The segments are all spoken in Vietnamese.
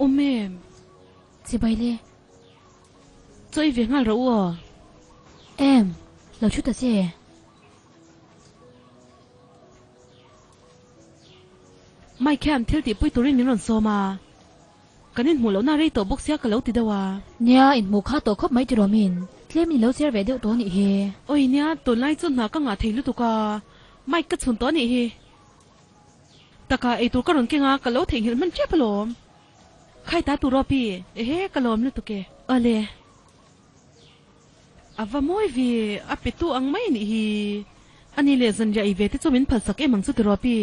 ôm em. Chị bay lê chơi việc ngal rau à? Em Lâu chút ta chị. Mai khem thil ti pui turin ron so ma kanin mu lo na rei to box ya ka lo ti dawa Nya in mù khá tổ khóc mấy trò mình. Lê mình lâu xe về điệu tổ nị hề oi nya to lai chun na ka nga theilu tu ka mai ka chun to ni hi taka e tu ka ron ke nga ka lo thei hil man che palom khai ta tu ro pi e he ka lom lu tu ke ale ava moi vi a pe tu ang mai ni hi. Ani le zan ja i ve te chu min phal sak e mang chu tu ro pi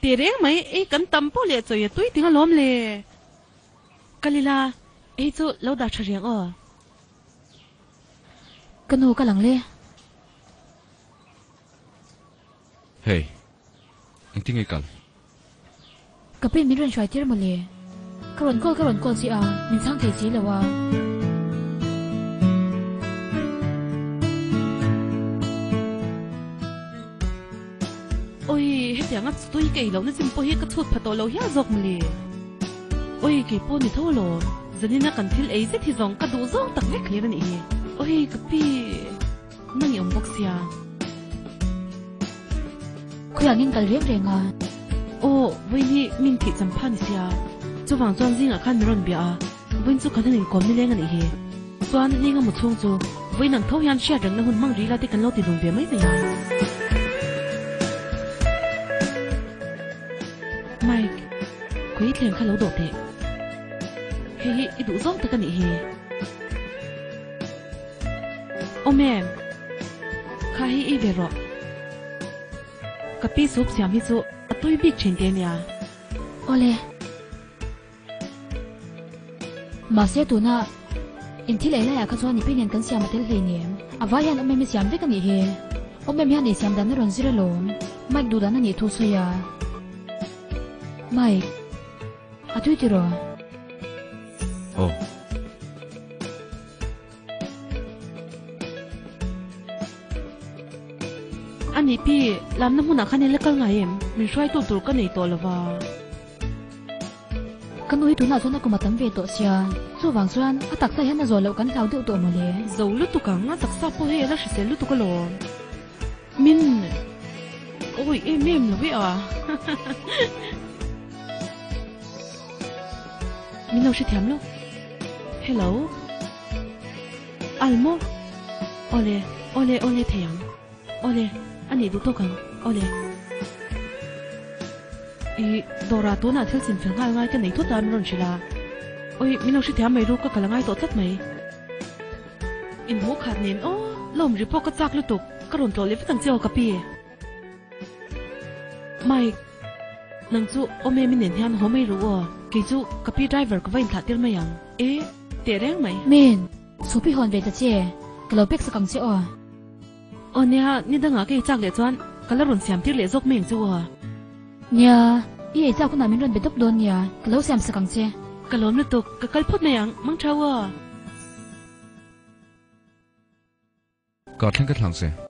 te reng mai e kan tam po le choi tui tinga lom le kalila e chu lo da tha riang o Cần hồ cả lặng lê Hey, ang tingay kal. Cà phê mình rần xoài tiết mà lê Cả rộn cô cả rộn cô chị à Mình sang thể chí là wa ôi hết tiếng ngắt tôi cái lâu nó chim po hết cái chuột phát lâu hết dọc mà lì ôi cái po này thâu lo giờ nên nó cần thiếu ấy rất thì dòng cái đủ dòng tắc vét kia này ôi cái pi nó nhiều bốc xia Cô là nghiên cà riêng rèn à ô với ni mình thị chăm phan xia chú vàng doan riêng ở khăn rộn bia với chú khăn hình có mi lên cái này doan ni ngắm một chung chú với nàng thâu hian xia rằng nó hun mang rí la thì cần lâu thì dùng bia mấy này Mike, quý ít liền khá lâu đổ tệ. Hê hê, ít đủ dốc tất cái nị hê. Ô mẹ, khá hê ý về rồi cái pi súp xiêm hít dụ, tôi biết chuyện tiền nhà. Ô มาเสียตัวน่ะอ็นที่ไหนล่ะข้าชวนนี่เป็นยันกันเสียมาเตลเฮนี่อาวายันอมไมมีเสยามด้วยกันอีเฮอมไม่มีอันนี้สยามดันนั่นรอนซิเรลอนไม่ดูดานันนี่ทุสยาไม่อะทิตย์ที่รอโอ้อันนี้พี่ลำนน้ำมันอะคันนเล็กกัเองมีช่วยตัวตัวกันในตัวละวะ vào. Kan ui tu na zona kuma tam ve to sia Su wang suan A tak sa hian na zo lo kan thau điệu tổ mà lê Dầu lúc tụ càng á, chắc sao po hê là sẽ sẽ lúc tụ cái lò. Min, ôi em em là vậy à. Min đâu sẽ thèm lúc. Hello. Almo. Ole, ole, ole thèm. Ole, anh ấy đủ tô càng. Ole. Ý, Dora tố nà theo xin phẳng ngay ngay cái này thuốc đàn rồi chỉ là. Ôi, mình đâu sẽ thèm mày ru cái cả là ngay tổ chất mày. In hố khát nên, ô, lồm rì po cái chắc lưu tục, cái rồn tổ lấy với thằng chiều cà pi. Mày, nang chu ome min nen hian homei ru o ke chu kapi driver ka vain thla tir mai ang e te reng mai Min Su pi hon ve ta che Kalau pek sa kang che o o ne ha ni danga ke chak le chuan kala ron siam tir le zok meng chu o Nya I ai chao kuna min ron be dop don nya Kalau siam sa kang che kalom le tuk ka kal phut mai ang mang thau o God thang kat lang se. Em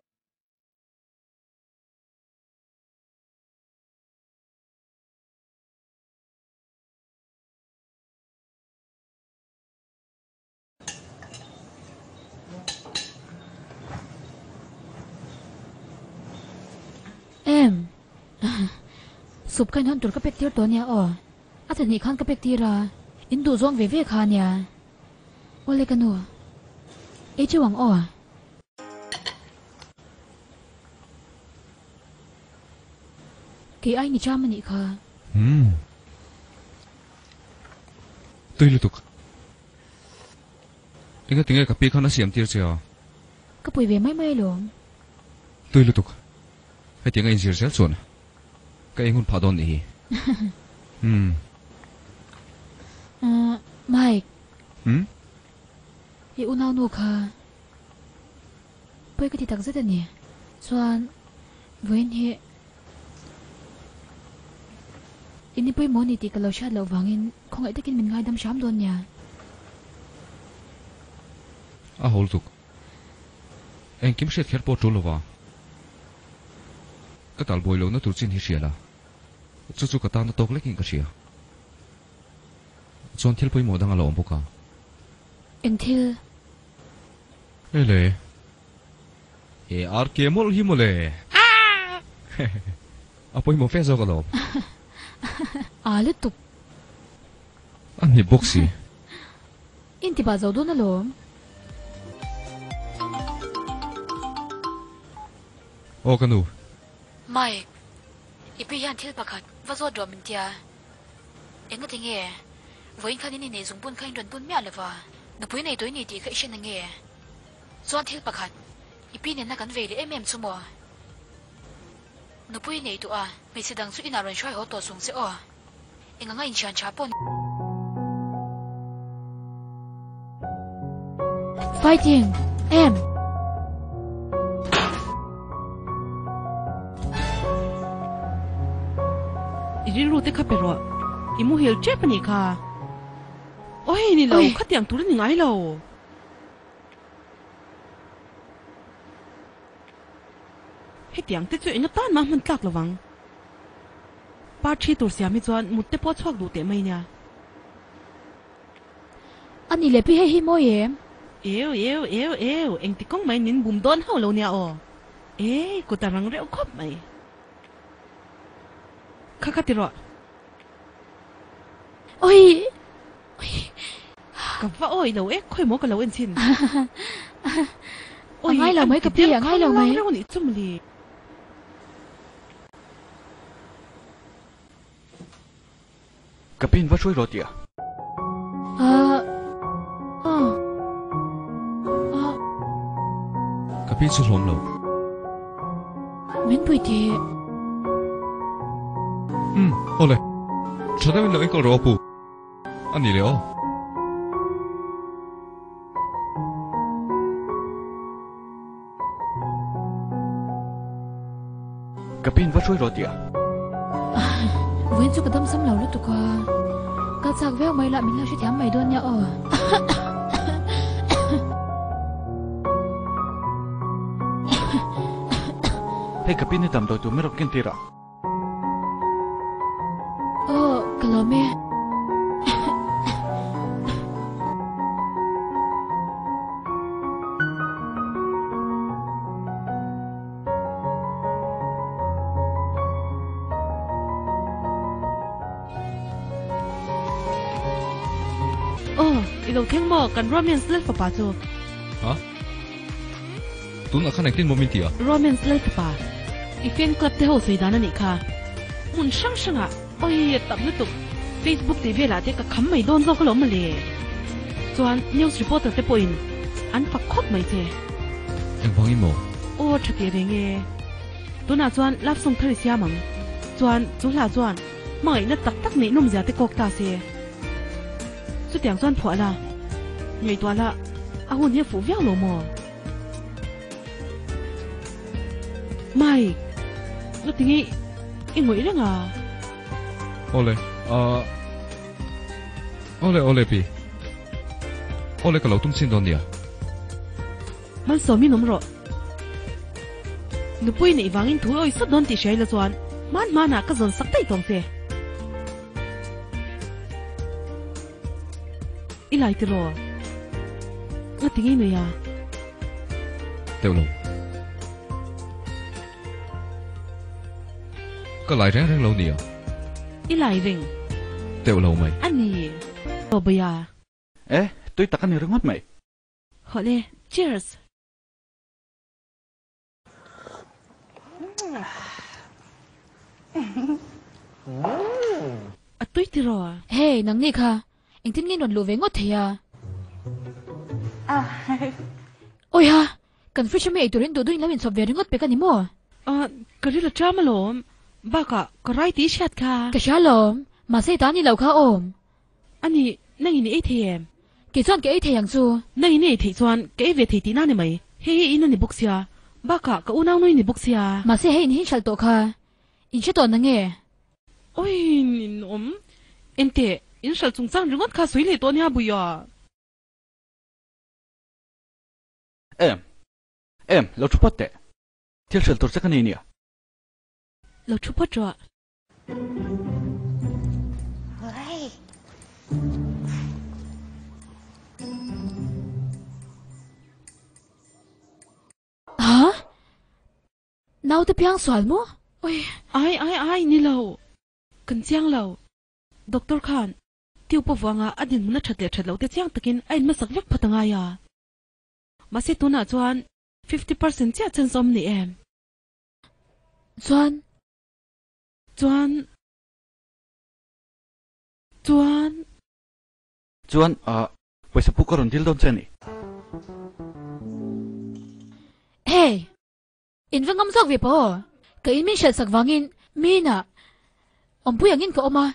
Sup kan hon tur ka pek tir to nya o A thật ni khan ka pek tira In du zong ve ve kha nya Ole kanu E chu wang o Ki ai ni cha ma ni kha Hmm. Tuy lutuk. Inga tingay kapi ka na siyam tir siya. Ka pui ve mai mai lom Tuy lutuk. Hay tingay insir siya suon. Ka ingun pa doon ihi. Hmm. Uh, Mike Hmm? Hi unaw nu kha Pui ka ti tak zeta ni Chuan Vuin hi Ini pui mo ni ti ka lo sha lo wangin Kong ai takin min ngai dam sham don nya A hol tuk. En kim shet kher po tulo wa. Ka tal boy lo na tur chin hi siya la. Chu chu ka ta na tok lekin ka siya. chuan thil pawimawh dang a lo awm bawk a eng thil e le e ar ke mol hi mo le a pawimawh fe zawk a lo awm a le tup a hnih bawk si in ti ba zo do na lom o kanu mai ipi yan thil pakhat va zo do min tia enga tinge voin khan ni ne zung bun khain ron bun mya lewa. Nu pui nei doi ni ti kha ishin nge. Zon thil pakhat ipi ne na kan ve le em em chumo. Nu pui nei tu a mi sidang su ina ron shoi ho to sung se o. Enga nga anh chan cha pon. Fighting em iri ru te kha pero imu hil che pani kha oi ni lo kha tiang tu ni ngai lo he tiang te chu inga tan ma man tlak lawang pa thi tur sia mi chuan mut te po chhuak du te mai nya ani le pi he hi mo yem eo eo eo eo eng ti kong mai nin bum don hau lo nia o e ku ta rang reu khop mai kha kha ti ro oi ka va oi lo e khoi mo ka lo en chin À, ngay lâu mấy cặp kia, ngay lâu mấy. chum li Kapin va shui ro tia. à ờ. Ờ. Ka pin chu hlawm lo min pui te um o le thadawin lo engkol ro pu ani le o Kapin va shui ro tia. wen chu kadam sam lo lu tu ka ka chak veo mai la min la shi thiam mai don ya o Hey kapin ni tam do tu merok kin tira. Kan romance le fa pa chu ha tun a khanek tin mo min tia romance le fa pa i fan club te ho sei dan ani kha. Mun sang sanga oi tam na tu facebook te ve la te ka kham mai don zo ka lo ma le chuan news reporter te point an fa khop mai te eng bangin mo đấy nghe. Tôi nào chuan lắp sung thari xia mắng. Chuan chú là chuan mọi nó tắc tắc nị nôm giả tới cọc ta xe chú tiếng chuan phở là ngày toa là à hôn hiệp phủ véo lộ mò. Mày nó tiếng ý ý ngồi đó à o le a o le o le pi o le ka lo tum chin don dia mal so mi nôm rồi nó bui nị vang in thú ơi sắp đón tỉ xe là chuan man man à cái dồn sắc tay tòng xe ý lại từ rồi nó tiếng ý nữa à teu lo ka lai reng reng lo ni a ý lại rình teu lo mai anh nhỉ ờ bây à Eh, tôi takan ni rengot mai. họ lê cheers. à tôi từ rồi he nang ni kha eng tin ngin ron lu ve ngot thea oi ha kan fish me turin do duin lamin sob ve ringot pe kan mo à cái gì là cha mà lộn ba cả cái right tí chat kha. Ka sha lom ma se ta ni lo kha om anh nhỉ nãy nhỉ ATM ki chon ke ai theyang chu nãy nhỉ thì chuan cái về thì tí na này mày. He he in anh book xia ba cả cái u nào nuôi ni book xia ma se he in hin chal to kha. In che to na nge ôi nhìn ốm em tệ in sợ chúng sang rừng khá suy lệ tôi nha bùi à Em. Em, ام ام لو تشبطي تيرشل ترسكنينيا لو تشبطوا ها ناو تبيان سوالمو ôi. Ai ai ai ni lâu cần chiang lâu doctor khan tiêu bộ vanga chật mun chật le chhat lo te chiang anh mới ma sak vek phatanga à. Ma se tuna chuan 50% cha chen som ni em chuan chuan chuan chuan a paisa pu karon dil don chani hey in vangam zok ve po ka in min shal sak wangin mi na om pu yangin ka oma.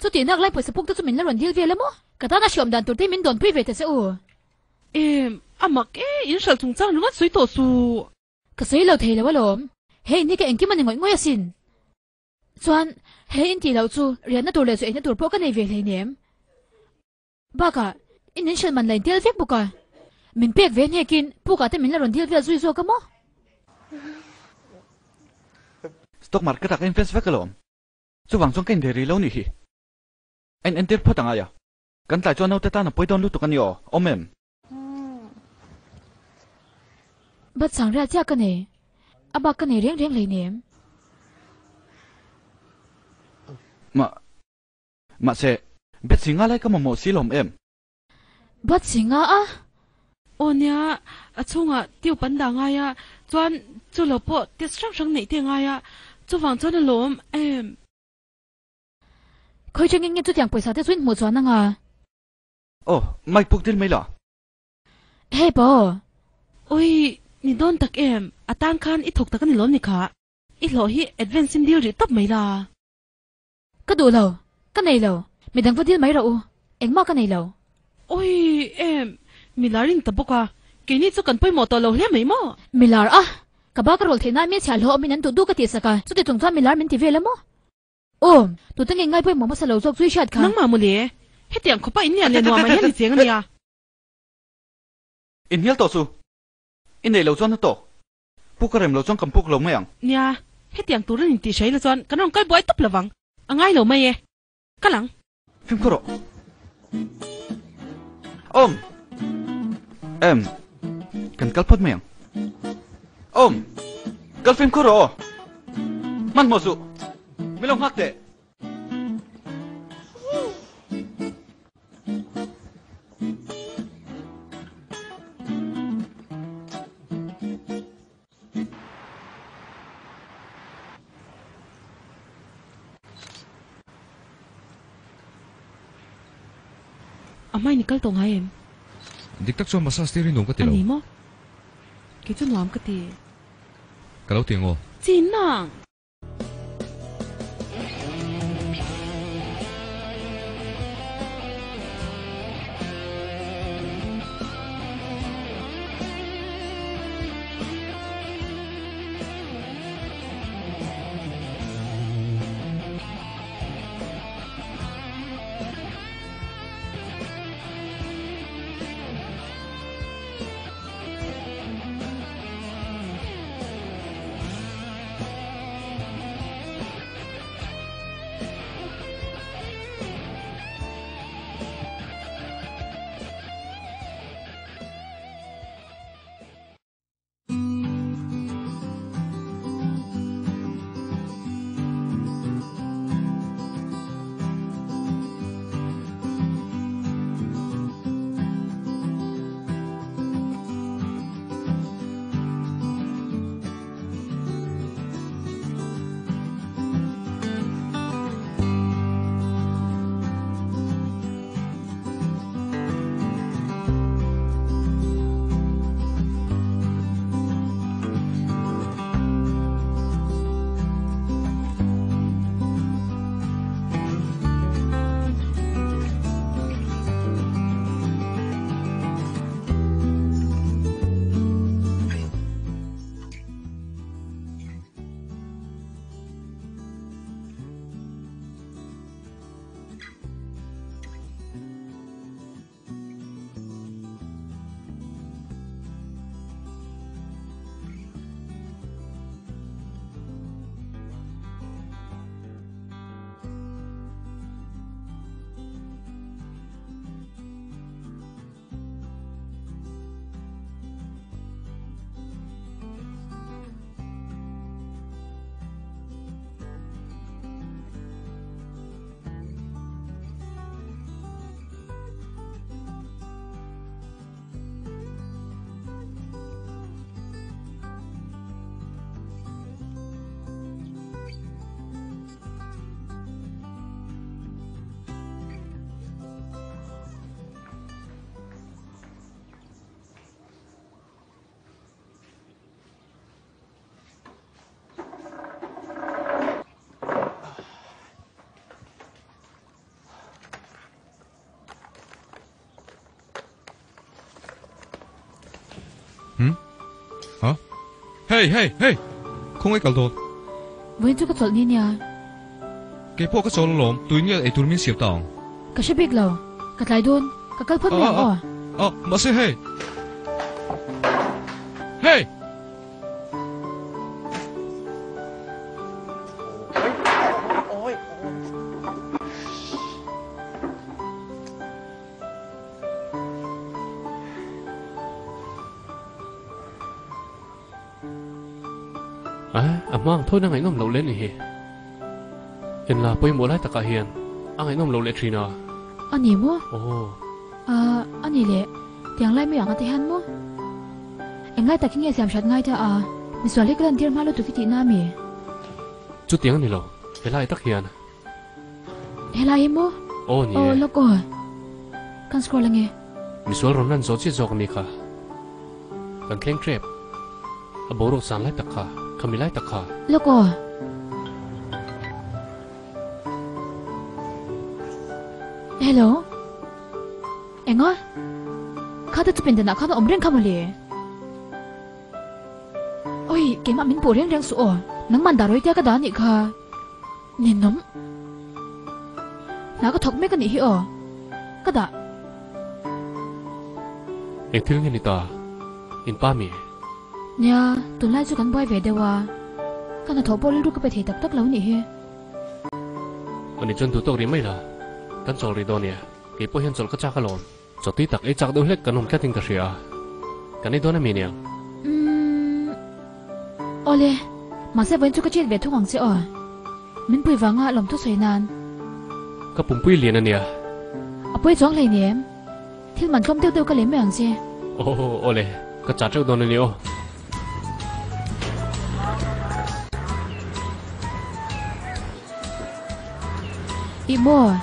Chu ti nak lai poi sapuk ta chu min la ron dil ve ka ta na shom dan tur te min don pui ve te se u em amak e in shal chung chang lunga sui to su ka sei lo thei lo walom hey ni ka engki man ngoi ngoi asin chuan hey in ti lo chu rian na tur le chu en na tur po ka nei ve hlei nem ba ka in in shal man lai tel vek buka min pek ve ne kin pu ka te min la ron dil ve zui zo ka mo stock market ak invest vek alom chu wang chong ken deri lo ni hi en en tir phatanga ya kan tlai chuan no ta na poi don lu tu kan yo omem bat sang ra cha ka ne aba ka ne reng reng hlei nem ma ma se bet singa lai ka mo mo silom em? Bat singa a onya achunga tiu panda nga ya chuan chu lo po ti strang sang nei te nga ya chu wang chuan lom em. Khoi chang nge chu tiang paisa te chuin mu chuan na nga oh mai puk dil mai la hey bo oi ni don tak em atan khan i thok tak ni lom ni kha. I lo hi advance in deal ri top mai la. Ka du lo ka nei lo mi dang vadil mai ra u eng ma ka nei lo. Oi em milarin taboka kini chu kan poi mo to lo hle mai mo. Milar a ka ba ka rol thena me chha lo min an tu du ka ti saka chu ti tung cha milar min ti vela mo. Om tu tang ngai poi mo ma sa lo zok zui shat kha. Nang ma mu le he tiang khopa in ya le no ma he ni cheng ni ya in hial to su in nei lo chuan na to pu ka rem lo chuan kam puk lo mai ang nya he tiang tu rin ti shai la chuan kan ong kai boy top lawang angai lo mai e kalang phim ko ro om em. Kan kal phat mai ang om kal phim ro man mo su milong hak de amai ni kal to ngai em. Dik tak chuan massage ti rin nom ka ti lo ani mo ke chu nuam ka ti ka lo tiang o chin nang hey hey hey! không ai kaldo với chú cái chọn đi nha cái po cái chol lom tui nghe ai tur min siap tang cái sẽ biết lâu cái lại đun cái cái phất Ờ, miệng ờ. ờ oh mà se hey hey à à mang thôi đang ngày nôm lâu lên nè hiện là bây mua lại tất cả hiện anh ngày nôm lâu lên tri nào anh nhỉ mua? Ồ. À anh nhỉ lệ. Tiếng lại miệng anh thấy hắn mua? Em ngay ta kinh nghiệm xem sát ngay ta à mình xóa lấy cái lần tiền mà lúc tụi cái nam mi chút tiếng này lâu hiện lại tất hiện hay là em mua? Ồ nhỉ lúc rồi kan scroll lang nghe. Mi sual ron nan zo chi zok ni kha kan kleng trap a boro san lai takha kami lai takha lúc rồi hello em ơi 카드 투빈데 나 카드 엄청 카몰리 ôi cái mà mình bổ riêng riêng sủa nắng màn đào rồi tia cái đó nhỉ kha nhìn nấm nó có thọc mấy cái này hiểu cái đó eng thil nge ni ta in pa mi Nha tuần lai chú gắn boy về đâu à? Cái nó thọ bò lên cái bề thể tập tắc lâu nhỉ he chon tu tok ri mai la kan chol ri do ne ke po hian chol ka cha ka lon cho tak e chak do hlek kan hom ka ting ka ria kan ni do na mi ne Ừm... Ole, mà sẽ vẫn cho cái chuyện về thuốc hoàng sẽ ở. Mình bùi vắng à lòng thuốc sấy nan. ka pum pui lian ania À bùi gióng lấy niệm. Thiên mình không tiêu tiêu cái lấy mèng xe. o ole ka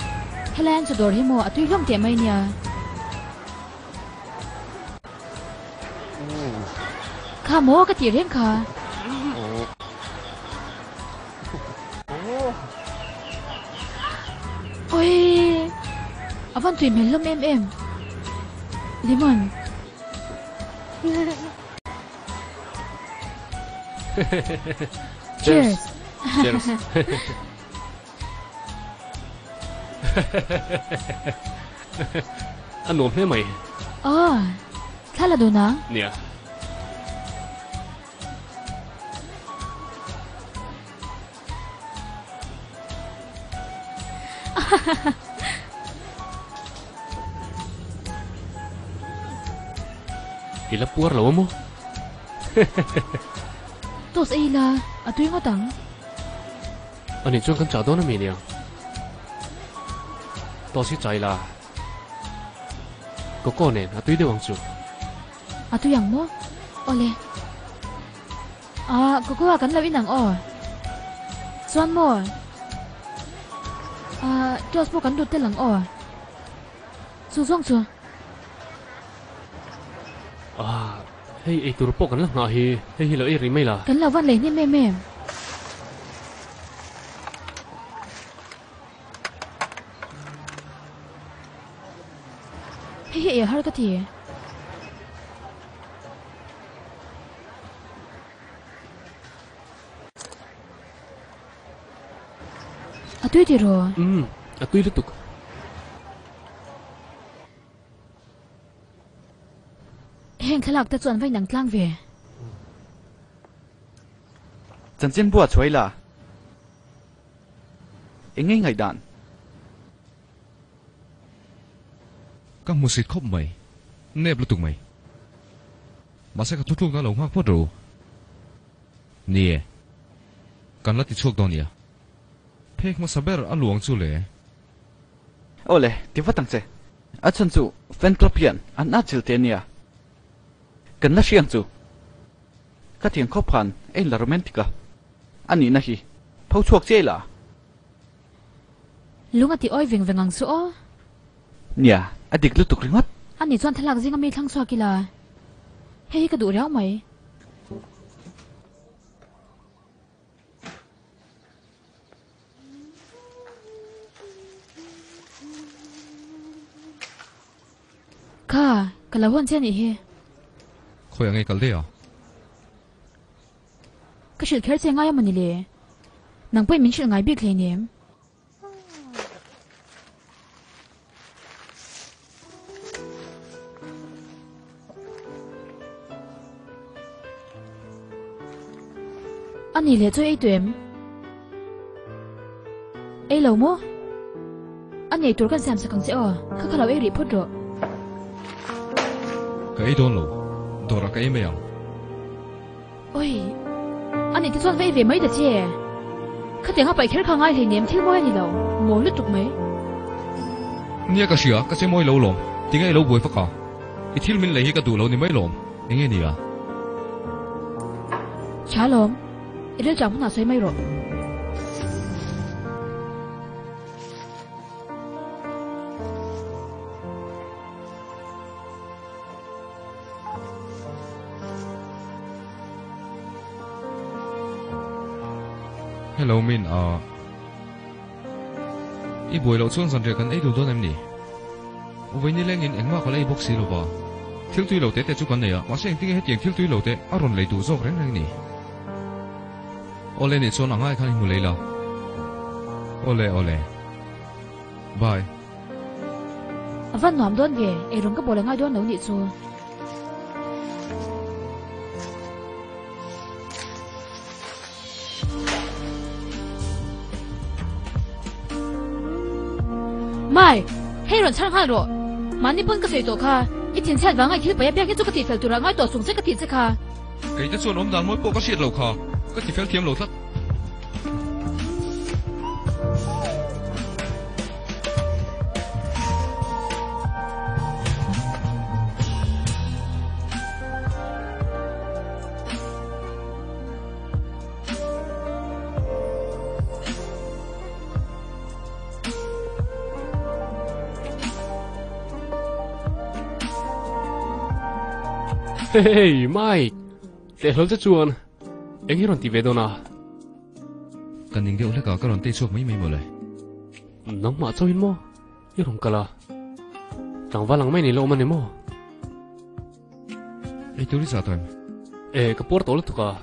cha chau do na ni o Ý mô, Helen cho đồ hi mô à tuy không tiệm mây nè. Khá mô cái tiền riêng khá. Ôi, à văn tùy mình lâm em em. Lemon. Cheers. cheers an nom hle mai Ờ, khá là đồ nắng. nia Ila puar lo mo. Tốt ý là, à tuy ngó tặng. Ani chuan kan cha do na mi nia. To si chai la. Ko ko ne a tui de wang chu. À tuy yang mô. Ole. À, cô cô à cắn là in nặng ờ. Doan mô. À, cho mô cắn đột tên lặng ờ. Su doang su. Ah, hey ei tur po kan la nga hi. Hey hi lo e ri mai la. Cắn là văn lấy nên mềm mềm. Hey, hey, har cái gì? À, tuy thì rồi. Um, a tui le tuk. Hẹn khá lạc ta chuẩn vai nắng tlang về. Chân bùa chuối là Ý ngay ngày các mua xịt khóc mày nếp lu tung mày. Mà sẽ có thuốc thuốc đó lồng hoác phát rồi. Nè cần là thì chuộc đó nè. Phê mà saber ăn luồng chú lệ Ô lệ, tí phát tăng xe. À chân chủ, fan club hiện Anh át chịu tiền nè. Cần là siêng chủ Các tiếng khóc hàn Anh là romantica Anh nghĩ nà hi Phâu chuộc chê là. Lúc à thì oi ving ving ngang số. Nè, à địch lưu tục ring mất Anh ấy chuẩn thật lạc gì ngắm mi thăng xoa kìla. Hey, cái đủ réo mày. Ka, cái là hôn trên nhỉ he. khôi anh ấy cần đấy à shil kher che ngai mani le nang poi min shil ngai bik le nem ani le choi ei tuem ei lo mo ani ei tur kan sam sakang che o kha kha lo ei ri phot ro cái ấy đón lâu đó là cái ấy mèo ôi anh ấy thì chọn vẽ về mấy đợt chứ khát tiếng học bài khéo khang ai thì niệm thiếu mỗi gì đâu mỗi lúc chục mấy nia cái gì à cái xe môi lâu lom tiếng ấy lâu bùi phát cả ít thiếu mình lấy cái đủ lâu ni mấy lom nghe nghe nè chả ít đứa chẳng nào xoay mấy rồi. Hello min ờ. à ít buổi lâu xuống dần rồi cần ấy đủ đón em nè với như lên nhìn anh mà có lấy bốc xí rồi bà. thiếu tuy lâu tế tết chú con này à mà sẽ tiếng hết tiền thiếu tuy lâu tế, à rồi lấy đủ rồi rèn rèn nè ô lên nè cho nàng ai khăn mua lấy là ô lê ô lê bye về ấy rồi các bộ là ngay đón nấu nhị chu mai rồi chẳng hay rồi mà nít phân cái gì tổ kha? Ít tiền xe vắng ai khi bây giờ cái chỗ cái tiền phải tụi ngay tổ súng sẽ cái tiền sẽ kha. Cái chất xuân ốm đàn mỗi bộ có xiết lâu khờ có thể phèo thiêm lột thất Hey, Mike. để hol cha chuồn. Eng hi ron ti ve do na. cần những điều là cả các đoàn tây suốt mấy mấy một lại Nang ma chawin mo. Hi ron kala. Tang walang mai ni lo man ni mo. ấy tôi đi sao thôi E ka por tol tu ka.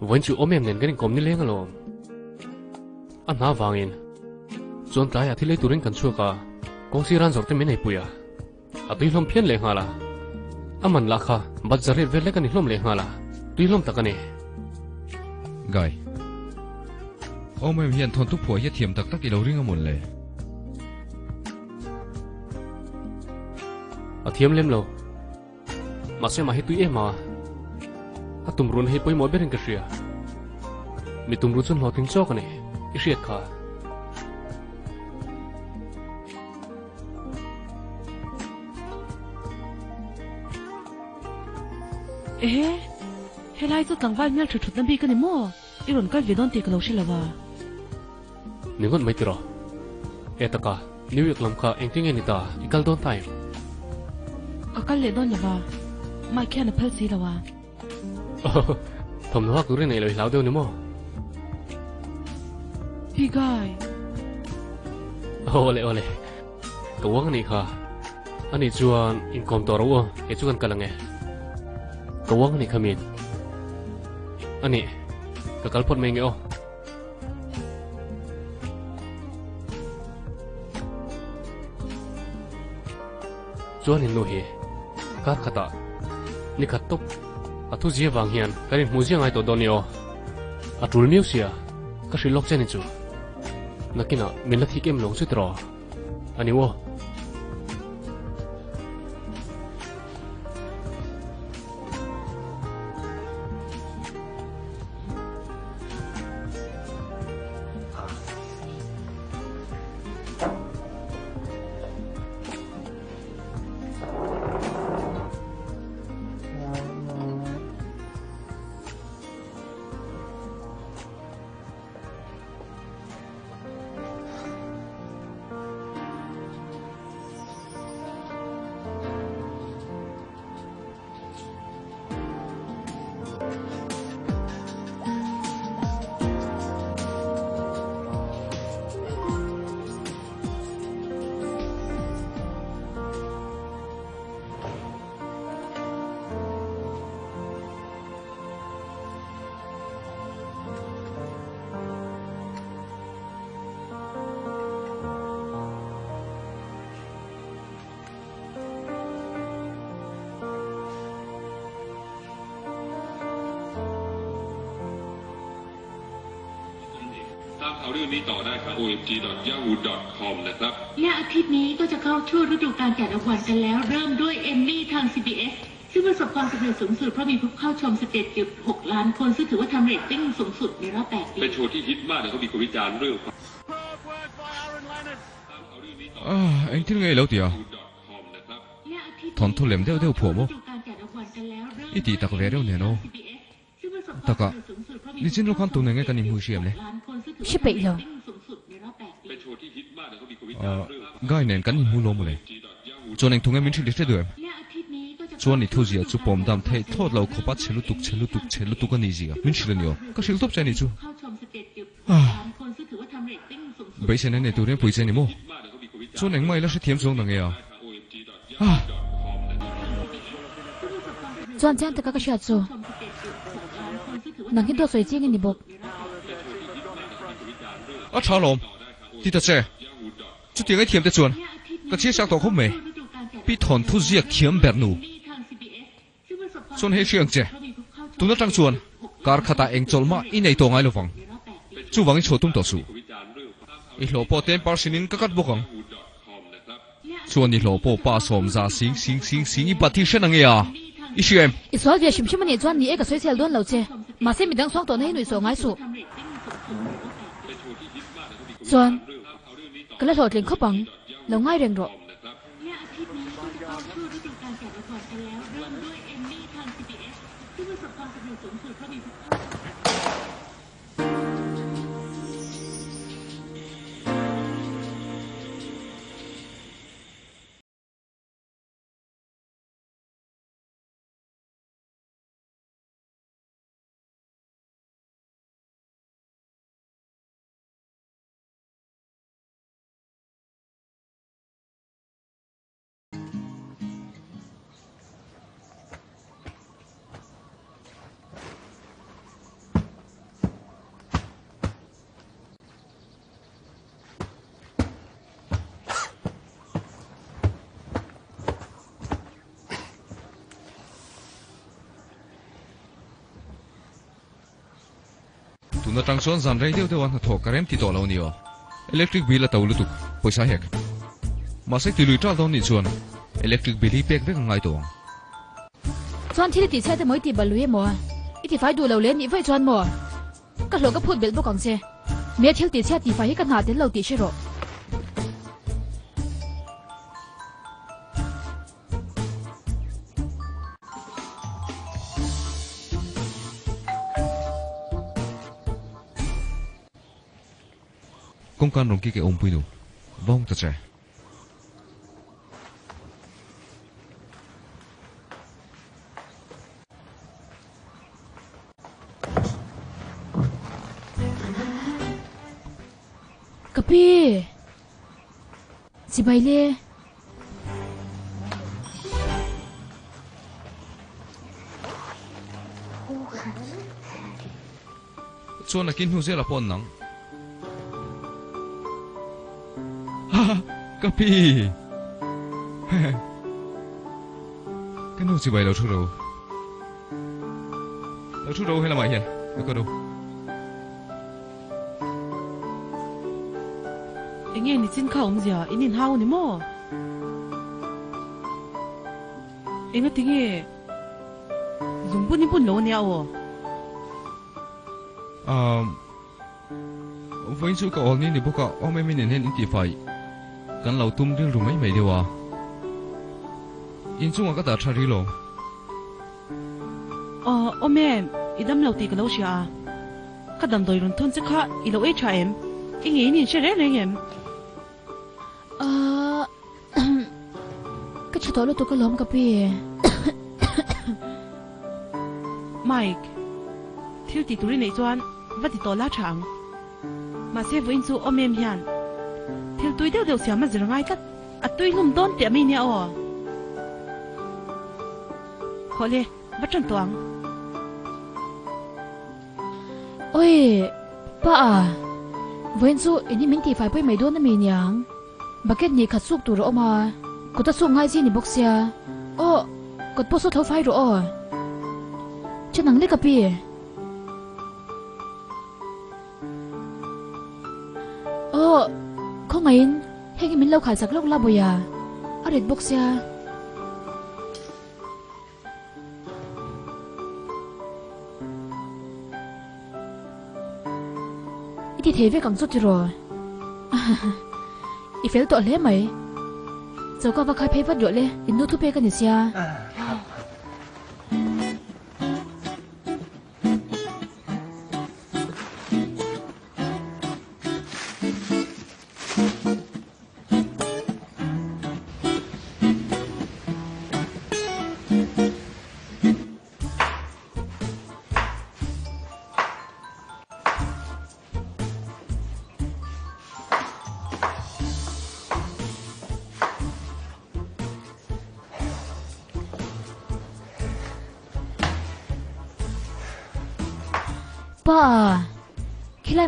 Wan chu omem nen ganin kom ni leng alo. An na wangin. Chuan ta ya thilei turin kan chua ka. Kong si ran zor te min ei puya. A tui hlom phian le ngala. Aman la kha bat zare vel le kan hlom le ngala. Tui hlom takani. Gai ông em hiện thôn túc phổi hiện thiểm tắc tắc cái đầu riêng một lệ A thiam lem lo. Ma se ma hi tui e ma. A tum run hi poi mo berin ka shia. Mi tum ru chun lo ting chok ani. I shiat kha. ê lai cho tặng vai miêu chụt chụt năm bi cái này mua ít rồi cái việc đón tiền cái lâu xí là ba Ningon mai tiro. E taka. New York lam kha engting ni ta. Ikal don time. à cái lệ đón nhà ba mai kia là phơi xí là Thom no ha ku rin ei lo hilau deu ni mo. hi gai Ole ole. Ka wang ni kha. Ani chuan in kom to ro e chu kan kalange. Ka wang ni khamin. Ani ka kalpot mai nge o. chuan in nu hi kar khata ni khat tok atu zia wang hian karin muziang ai to donio atul miu sia, ka hri lok chen chu. Nakina min la thi kem long chu tro. Ani wo ตามข่าวเรื่องนี้ต่อได้ครับ omg.yahoo.com นะครับ และอาทิตย์นี้ก็จะเข้าช่วงฤดูการแกะรางวัลกันแล้ว เริ่มด้วยเอมมี่ทาง CBS ซึ่งประสบความสำเร็จสูงสุดเพราะมีผู้เข้าชม 17.6 ล้านคน ซึ่งถือว่าทำเรตติ้งสูงสุดในรอบ8ปีเป็นโชว์ที่ฮิตมากเลยเขามีคนวิจารณ์เรื่องความตามข่าวเรื่องนี้ต่อ À, anh thích nghe lâu tìa. yahoo.com นะครับและอาทิตย์ถอนทุเรียนเดี๋ยวเดี๋ยวผัวบ่ฤดูการแกะรางวัลกันแล้วเริ่มอีตีตะกะเวเดี๋ยวเนี่ยเนาะซึ่งประสบความตะกะสำเร็จสูงสุดเพราะมีนี่ฉันรู้ความตัวไหนไงกันนี่มือเสียมเลยล้าน sức bị lộ ờ, gai nền cắn hình này. Cho nên thùng em mình chỉ để thế được cho nên thu gì à chú bom đam thấy thoát lâu khó bắt chế lúc tục chế lúc tục chế lúc tục cái gì à mình chỉ là nhiều. Các sự tốt chạy này chú bây giờ này này tụi em bây cho nên mày là sẽ thiếm xuống đằng nghe à. Cho anh chàng tất cả các sự chú nàng khi tôi soi chiếc cái này bộc em bùi xe này mô. มากเลยเขามีคนวิจารณ์ Cho nên mày là sẽ thiếm xuống đằng nghe à. omg.yahoo.com นะครับ จวนแจ้งแต่ก็กระชากจูหนังที่ตัวสวยจริงนี่บอก À chào lồm. Đi thật xe. Chú tiếng ấy thiếm tới chuồn. Các chiếc sang tổ không mày. Bị thòn thu diệt thiếm bẹt nụ. Xuân hay chuyện chè. Tụi nó trăng chuồn. Cả khả tại anh chol mà in này tổ ngay lo vòng. Chú vắng chỗ tung tổ sụ. วิจารณ์เรื่องตามข่าว Ý lộ bộ tên bảo xin các cắt bộ gắng. yahoo.com นะครับ Chuan ý lộ bộ ba xóm ra xính xính xính xính ý bát thi sân nghe à. Ý xí em. อีสวอเวียชิมชิมันเนี่ยจวนนี่เอกสวยเซลด้วนเหล่าเจมาเส้นมีดังสองตัวในหน่วยสองไงสุ John, cái lật hột liền khóc bằng, là ngay rèn rồi. Tụi nó trăng xuân dàn rây đeo đeo anh thọ cả em thì tỏ lâu nhiều. Electric bill là tàu lưu tục. Pойsa hek. Mà sẽ từ lùi trao đón đi chuan. Electric bill đi bẹc bẹc ngay tổ. จวนที่ได้ตีใช้แต่ไม่ตีบอลลุยมัวอีที่ไฟดูเหล่าเล่นนี่ไฟจ công can rồng kia 공간으로 끼게 온 부이노 vong thật ra. Kapi Chị bay lê. Chuan là kinh hữu dễ là bọn nắng. Ha, cái nụ chỉ bày đầu thu đầu. Đầu thu đầu hay là mày hiền? Được có đâu. Anh nghe ni chín khẩu ông gì à? Anh nhìn hao ni mò. Anh nghe tiếng nghe. Dùng bún ni bún lâu nè à? À, với chú cậu ni thì bố cậu ông em mình nên đi phải kan lo tum dil rumai à? dewa in chunga ka ta thari lo o o mem idam lo ti ka lo à? ka dam doi run thon che kha i lo e cha em. I nge ni che re le em. A ka chha to lo tôi có lom ka pi mike thiếu tí tụi này choan và tí tổ lá trắng mà sẽ với anh chú ôm em hiền theo tôi theo điều xéo mà giờ ngay cắt à tôi ngum đón tiệm mình nhau à khó lê bắt chân toang ôi ba à với chú đi mình thì phải bơi mấy đôn mình nhàng bucket nhì khát suốt tủ rồi mà. Cô ta suốt ngay gì nhỉ bốc xe? Ô, cô ta suốt thấu phai rồi chân nắng lấy cà phê. Không in hay mình lâu khải sạc lúc la bồi à ở rệt bốc xa thì thế với cảm xúc rồi. Ít phải tội lẽ mày. Giờ có vào khai phê vật rồi lẽ in nốt thuốc phê cái này xa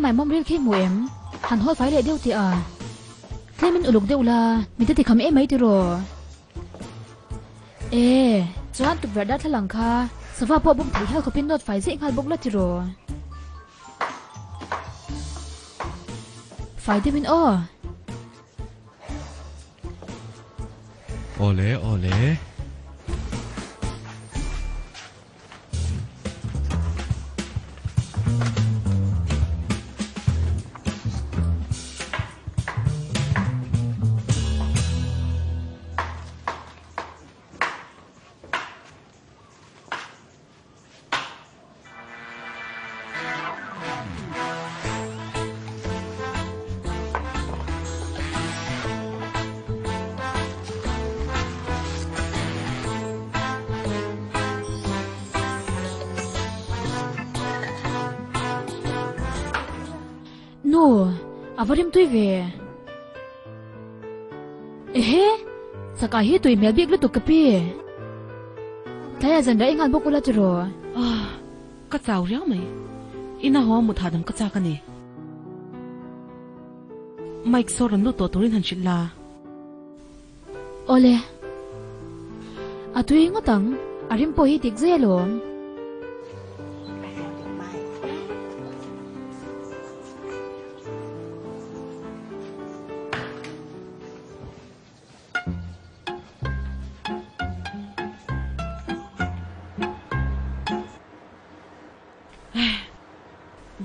ขี้ไล่หมายมอมเรียกขี้หมวยมหันห้อยไฟเลยเดียวตีอ่ะเคลมันอุลุกเดียวละมีแต่ติคำเอ๊ะไหมติรอเอ๊จวนตุบ varim tui ve ehe saka hi tui mel biak lu tu kapi thaya zanda ingal bokula chiro ah ka chaw ria mai ina ho mu thadam ka cha ka ni mike soran lu to turin han chilla ole atui ngotang arim po hi tik zelom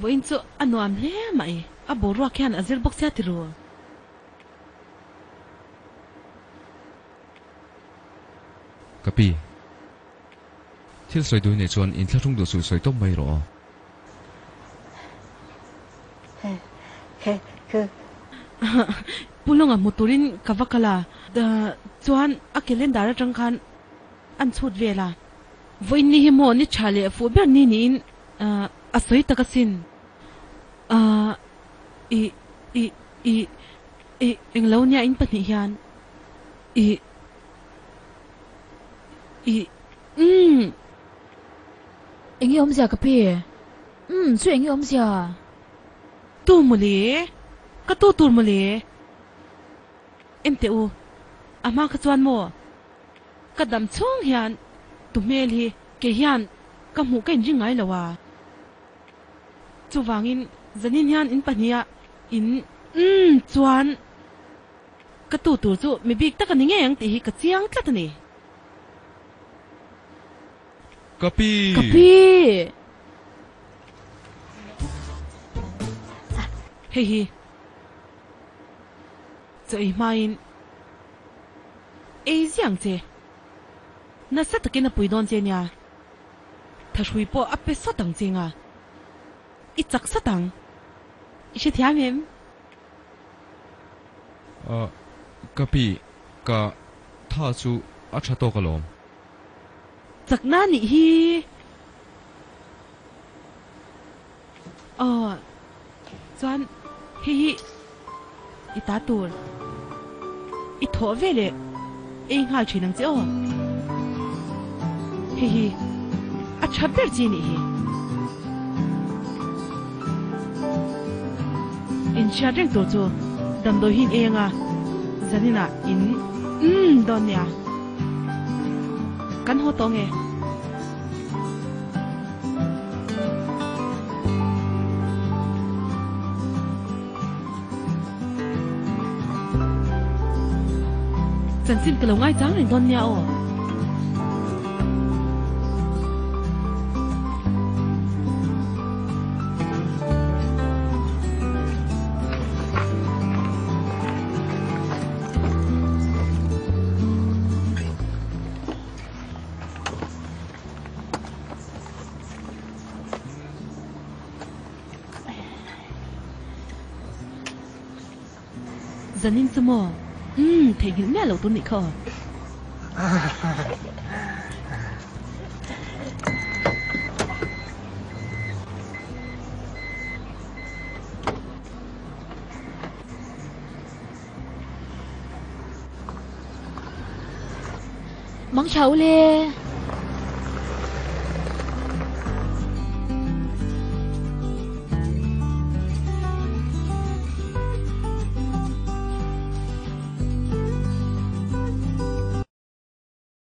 وينسو أنو أم ليه معي أبو روح كان أزير بوكسات روح kapi thil soi du ne chon in thlung du su soi tom mai ro pulong a muturin kavakala da chuan trăng khăn anh khan về là. Vela voin ni hi mo chả lẽ phụ ber ni nín. À a soi takasin i i i i englo niya in panihan. i i mm Engi om siya kapi. Mm, so engi om siya. tu muli ka muli Ente u ama katuan mo Kadam chong hiyan, hian tu mel hi ke hian ka mu ka lawa chu wangin zanin hiyan in panihan in um chuan. Ka tu tu chu mi bik tak ani nge ang ti hi ka chiang tlat ani kapi kapi hei hi chai main ei ziang che na sa takin na pui don che nya tha shui po ape sa tang chinga i chak sa tang 你是田明呃，隔壁个他住二十多个楼。怎那你 ka, 咱嘿嘿，一大 achatokalo. Tak nanihi. Oh, in chia reng to chu dam do hin enga janina in um donya kan ho tông e chẳng xin cái lồng ai trắng này con nhau à Dân in chứ mò Ừ, thấy những mẹ lâu tôi nị khờ. Mắng cháu lê.